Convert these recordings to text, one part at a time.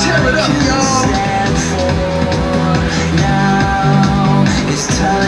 Tear it up, y'all. Now it's time.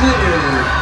Clear.